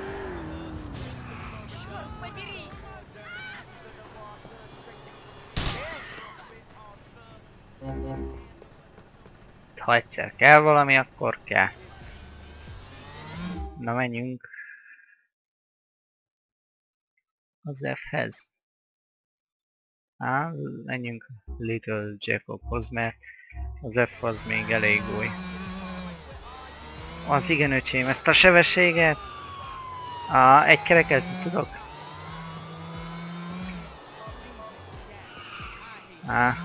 Ha egyszer kell valami, akkor kell. Na menjünk. Az F-hez. Á, menjünk Little Jacobhoz, mert az F az még elég új. Az igen öcsém, ezt a sebességet? Á, egy kerekezni tudok? Á.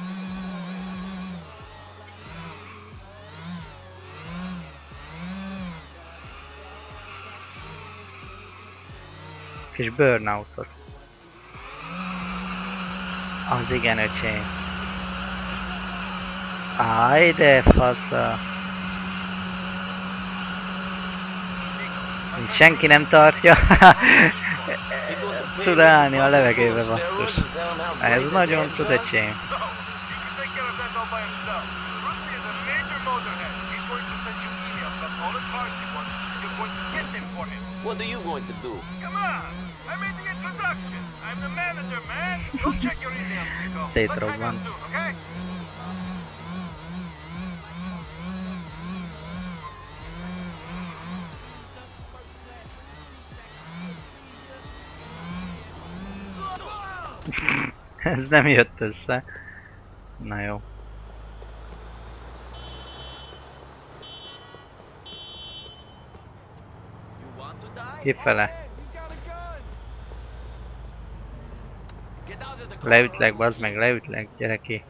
Kis burnoutot. Az igen öcsém. Áj, de fasza. Senki nem tartja. tud állni a levegőbe basszus. Ez nagyon tud him. What are you going to do? Come on! I made the introduction. I'm the manager, man. Go check your emails, Nico. Soon, okay? Ez nem jött össze. Na jó. Kifele. Leütlek, bazd meg, leütlek, gyere ki.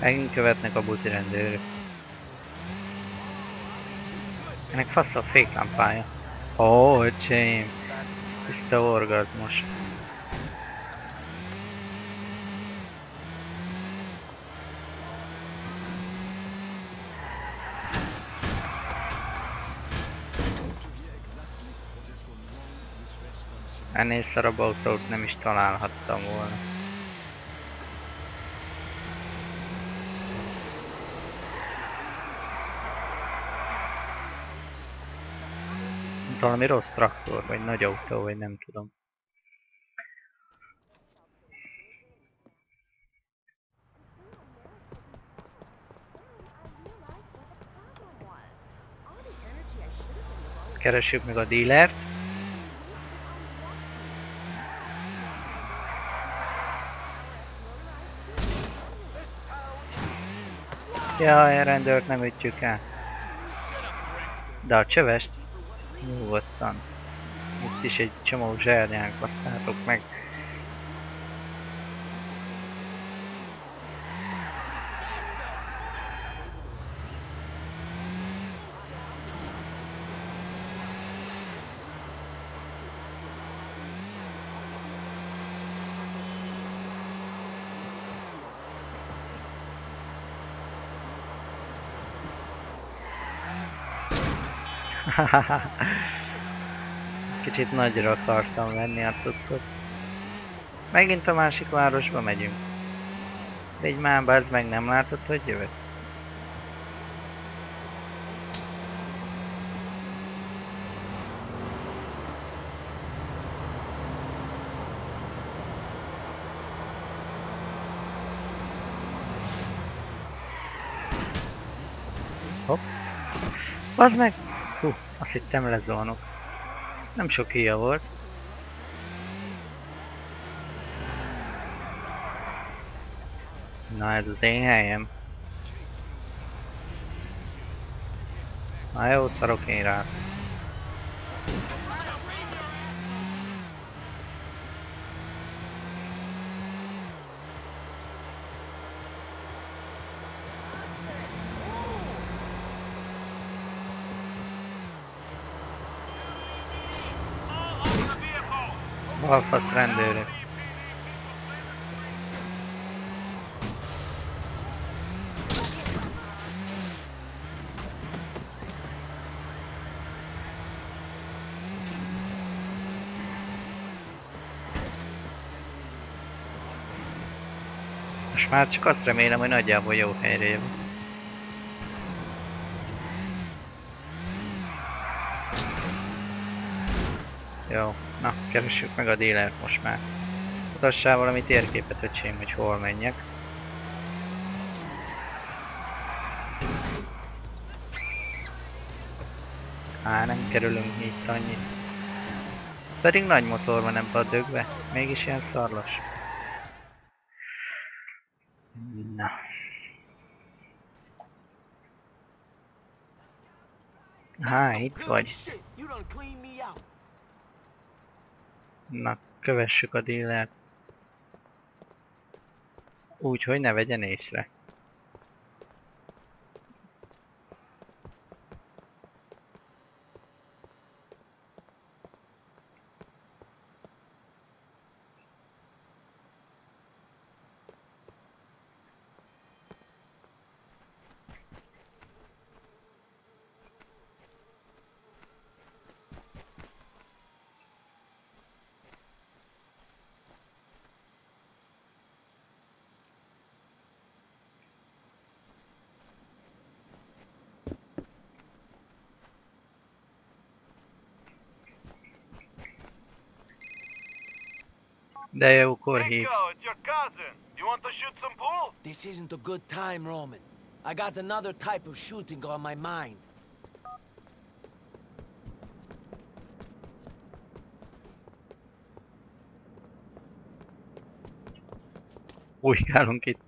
Megint követnek a buzi rendőrök. Ennek fasz a féklámpája. Ó, öcsém! Tiszta orgazmus. Ennél szarabb autót nem is találhattam volna. Valami rossz traktor, vagy nagy autó, vagy nem tudom. Keressük meg a dílert. Jaj, a rendőrt nem ütjük el. De a csövest nyugodtan. Itt is egy csomó zsernják, basszátok meg. Kicsit nagyra akartam venni a cuccot. Megint a másik városba megyünk. De egy már ez meg nem látod, hogy jövök? Hopp. Bazd meg! Azt hittem lezónok. Nem sok híja volt. Na ez az én helyem. Na jó, szarok én rá. Balfasz rendőrök. Most már csak azt remélem, hogy nagyjából jó helyre jövök. Jó, na, keressük meg a dílert most már. Mutassál valami térképet, öcsém, hogy hol menjek. Á, nem kerülünk itt annyit. Pedig nagy motor van ebbe a dögbe, mégis ilyen szarlos. Na. Há, itt vagy. Shit, you done cleaned me out. Na, kövessük a dílert. Úgy, hogy ne vegyen észre. De jókor hívsz. Nico, it's your cousin. You want to shoot some pool? This isn't a good time, Roman. I got another type of shooting on my mind. Bujkálunk itt. Á, szóval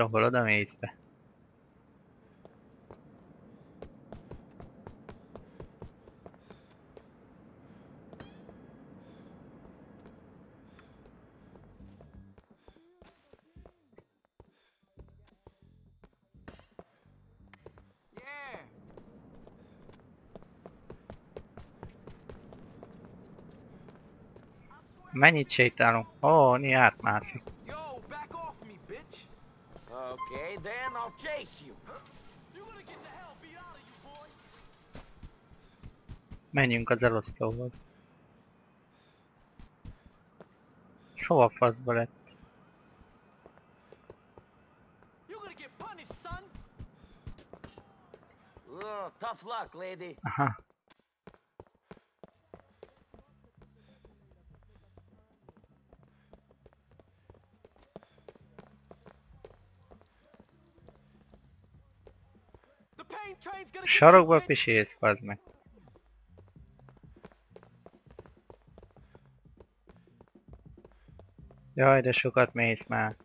çok olamayız be. Mennyit oh Ó, néhány átmászik. Chase you. You're gonna get the hell beat out of you, boy. Menjünk az elosztóhoz. És hova a faszba lett? You're gonna get punished, son. Oh, tough luck, lady. Aha. Sarokba pisélsz, fazd meg. Jaj, de sokat mész már.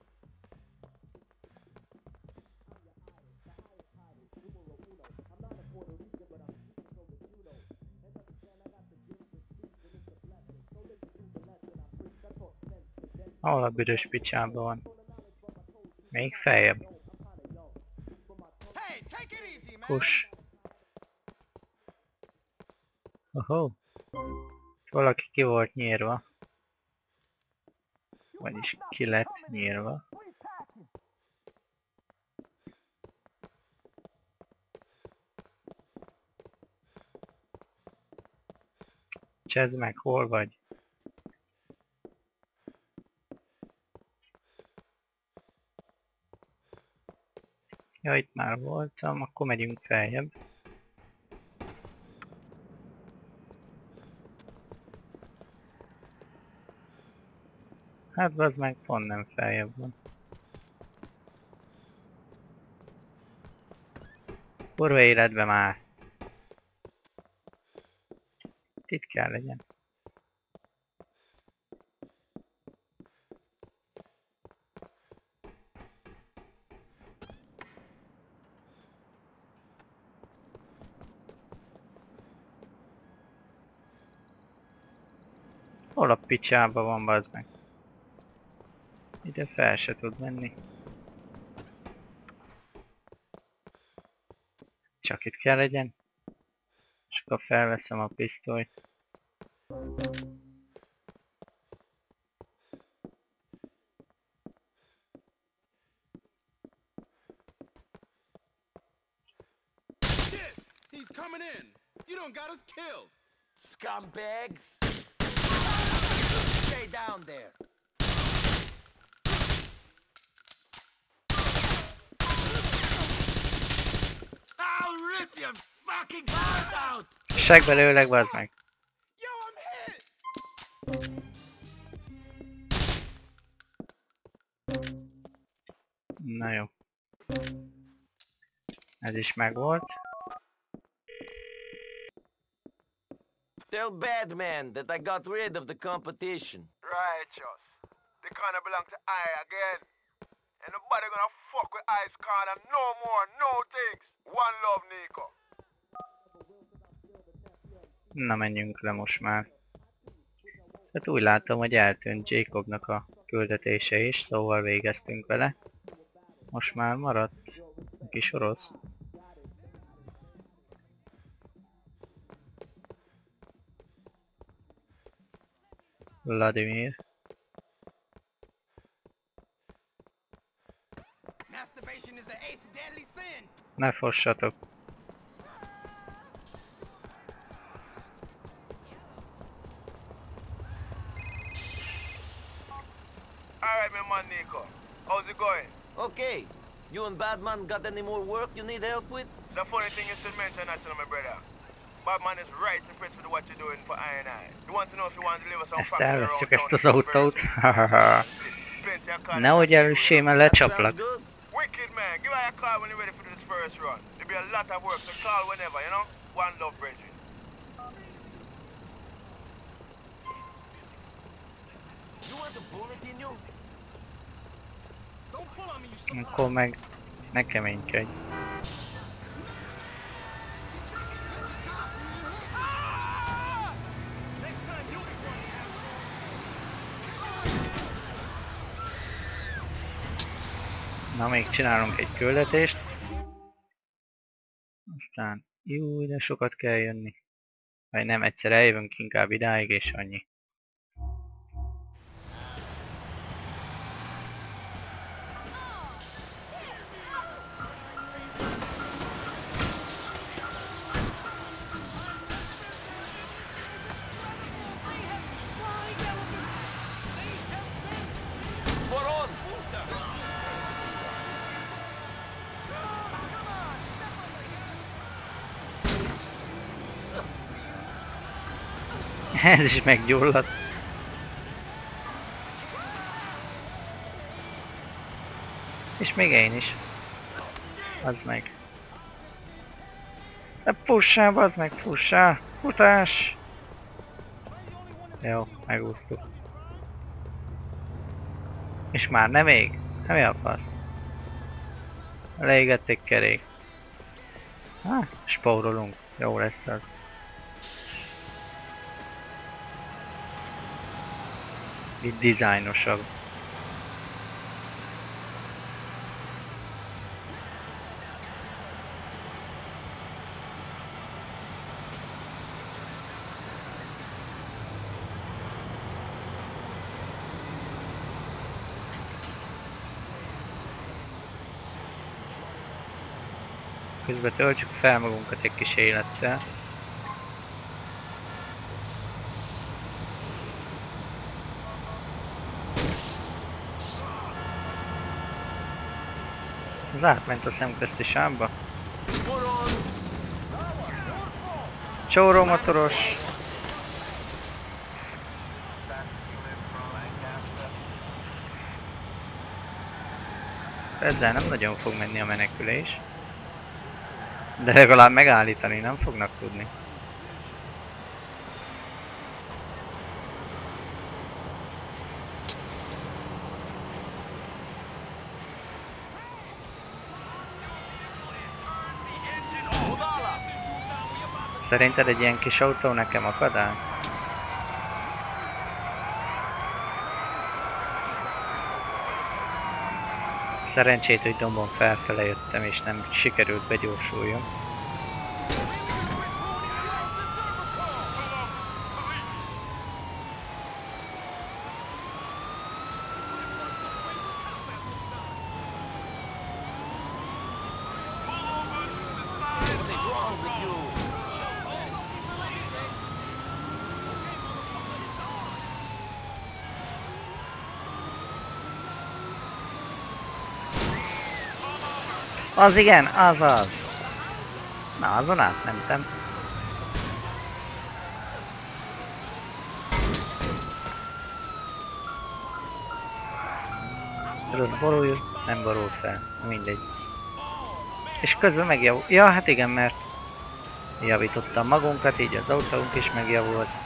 Ahol a büdös picsában van. Még feljebb. Kus. Oho. Valaki ki volt nyírva. Vagyis ki lett nyírva. Csezd meg, hol vagy? Ja, itt már voltam, akkor megyünk feljebb. Hát az meg pont nem feljebb van. Kurva életbe már! Itt kell legyen. Hol a picsába van bazd meg? Ide fel se tud menni. Csak itt kell legyen. És akkor felveszem a pisztolyt. Shit! He's coming in. You don't got us killed. Scumbags! Stay down there. Seg belőleg, bazd meg! Yo, I'm hit. Na jó. Ez is megvolt. Tell Badman that I got rid of the competition. Righteous. They kinda belong to I again. And nobody gonna fuck with Ice Corner no more, no things. One love, Nico. Na menjünk le most már. Hát úgy látom, hogy eltűnt Jacobnak a küldetése is, szóval végeztünk vele. Most már maradt a kis orosz. Vladimir. Ne fossatok. Alright, my man Nico. How's it going? Okay, you and Badman got any more work you need help with? The funny thing is to mention that to my brother. Batman is right impressed with what you're doing for I and I. You want to know if you want to deliver some Ezt elveszük ezt az in autót. Nehogy to now. mert That sounds lecsaplak. good. Wicked man, give me a call when you're ready for this first run. There'll be a lot of work, so call whenever, you know? One love, Bridget. You want a bullet in you? Don't pull on me, you son of a- Na még csinálunk egy küldetést. Aztán jó, de sokat kell jönni. Vagy nem, egyszer eljövünk inkább idáig és annyi. Ez is meggyulladt. És még én is. Az meg. De pussál, az meg, pussál! Futás! Jó, megúsztuk. És már nem még? Nem a fasz? Leégették kerék. Hát, spórolunk. Jó lesz az. Itt dizájnosabb. Közben töltsük fel magunkat egy kis élettel. Átment a szemközti sámba. Csóró motoros. Ezzel nem nagyon fog menni a menekülés. De legalább megállítani nem fognak tudni. Szerinted egy ilyen kis autó nekem akadály? Szerencsét, hogy dombon felfele jöttem és nem sikerült begyorsuljon. Az igen, az az. Na, azon átmentem. Ez az borul, nem borul fel. Mindegy. És közben megjavult. Ja, hát igen, mert javítottam magunkat, így az autónk is megjavult.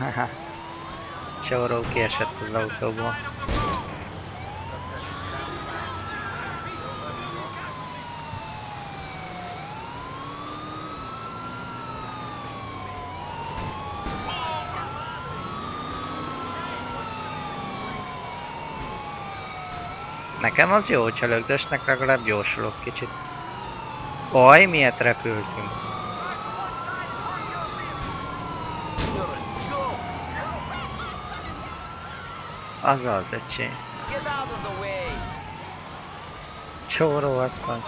Haha. Csóró kiesett az autóból. Nekem az jó, hogyha lögdösnek, legalább gyorsulok kicsit. Oj, miért repültünk? You're a joke. Azaz, öcsém. Csóró asszony.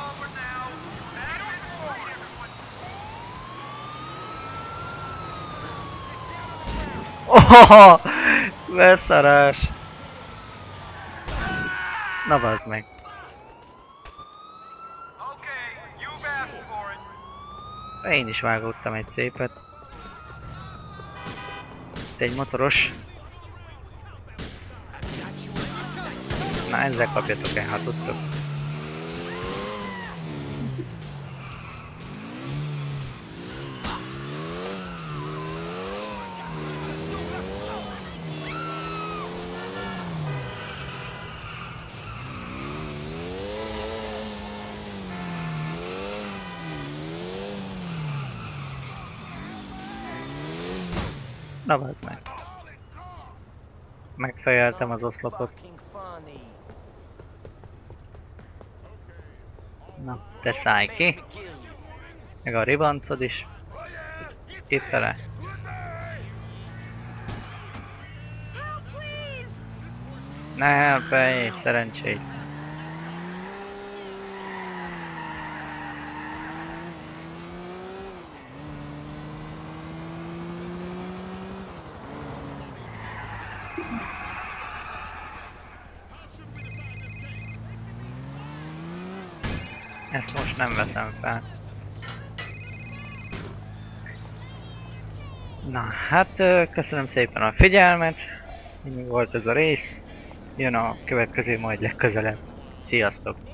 Oh, beszarás. Na bazd meg. Én is vágottam egy szépet. Itt egy motoros. Na ezzel kapjatok el, ha tudtok. Na meg. Megfejeltem az oszlopot. Fucking funny. Na, te szállj ki. Meg a ribancod is. Itt fele. Ne helpelj, szerencsét. Ezt most nem veszem fel. Na, hát köszönöm szépen a figyelmet. Ennyi volt ez a rész. Jön a következő majd legközelebb. Sziasztok!